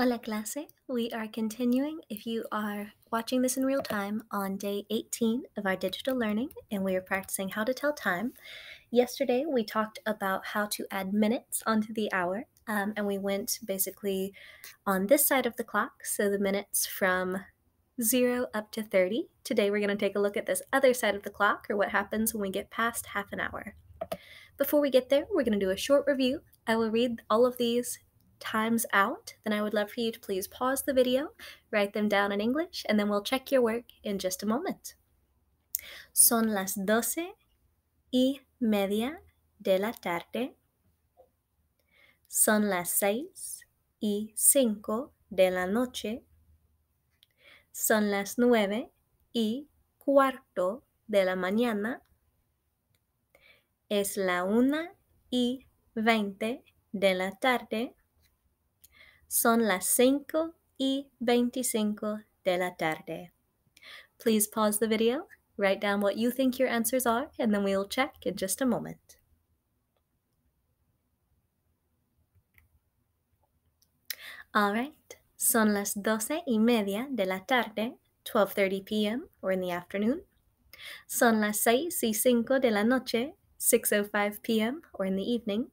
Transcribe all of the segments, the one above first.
Hola clase. We are continuing, if you are watching this in real time, on day 18 of our digital learning, and we are practicing how to tell time. Yesterday, we talked about how to add minutes onto the hour, um, and we went basically on this side of the clock, so the minutes from 0 up to 30. Today, we're going to take a look at this other side of the clock, or what happens when we get past half an hour. Before we get there, we're going to do a short review. I will read all of these times out, then I would love for you to please pause the video, write them down in English, and then we'll check your work in just a moment. Son las doce y media de la tarde. Son las seis y cinco de la noche. Son las nueve y cuarto de la mañana. Es la una y veinte de la tarde. Son las cinco y veinticinco de la tarde. Please pause the video, write down what you think your answers are, and then we'll check in just a moment. All right, son las doce y media de la tarde, 12.30 p.m. or in the afternoon. Son las seis y cinco de la noche, 6.05 p.m. or in the evening.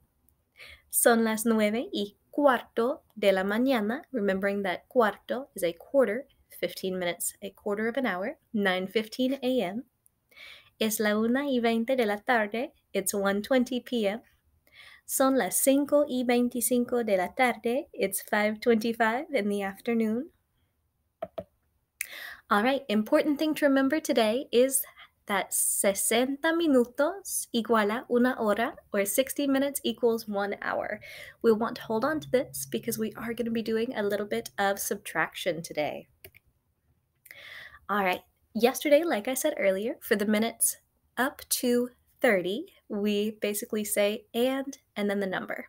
Son las nueve y cuarto de la mañana, remembering that cuarto is a quarter, 15 minutes, a quarter of an hour, 9.15 a.m. Es la una y veinte de la tarde, it's 1.20 p.m. Son las cinco y veinticinco de la tarde, it's 5.25 in the afternoon. All right, important thing to remember today is that 60 minutos iguala una hora, or 60 minutes equals one hour. We want to hold on to this because we are going to be doing a little bit of subtraction today. All right, yesterday, like I said earlier, for the minutes up to 30, we basically say and and then the number.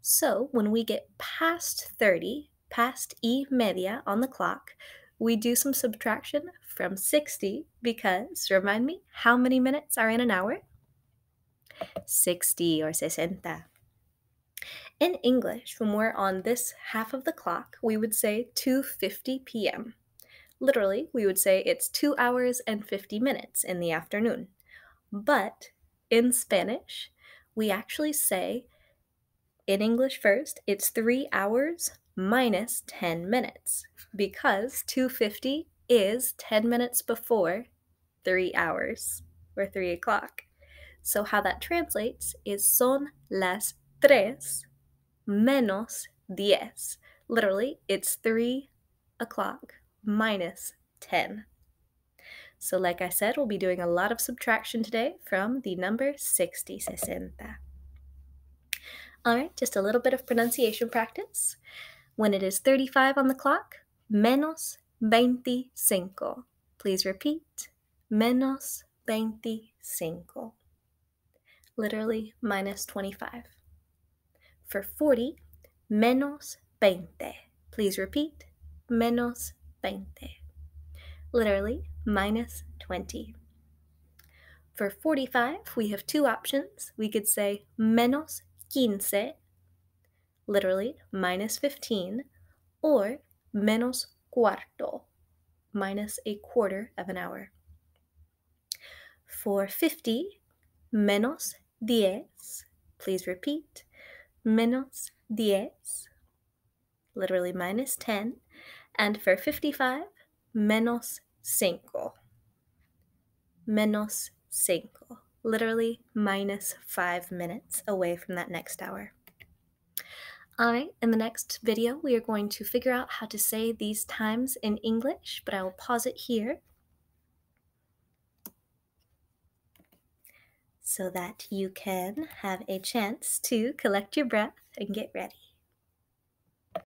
So when we get past 30, past y media on the clock, we do some subtraction from 60 because, remind me, how many minutes are in an hour? 60 or 60. In English, when we're on this half of the clock, we would say 2:50 p.m. Literally, we would say it's 2 hours and 50 minutes in the afternoon. But in Spanish, we actually say in English first, it's 3 hours minus 10 minutes because 250 is 10 minutes before 3 hours or 3 o'clock. So, how that translates is son las tres menos diez. Literally, it's 3 o'clock minus 10. So, like I said, we'll be doing a lot of subtraction today from the number 60, sesenta. All right, just a little bit of pronunciation practice. When it is 35 on the clock, menos veinticinco. Please repeat. Menos veinticinco. Literally minus 25. For 40, menos veinte. Please repeat. Menos veinte. Literally minus 20. For 45, we have two options. We could say menos quince, literally minus 15, or menos cuarto, minus a quarter of an hour. For 50, menos diez, please repeat, menos diez, literally minus 10. And for 55, menos cinco, menos cinco, literally minus five minutes away from that next hour. Alright, in the next video, we are going to figure out how to say these times in English, but I will pause it here so that you can have a chance to collect your breath and get ready.